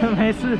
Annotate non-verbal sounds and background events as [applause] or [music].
[laughs] 没事。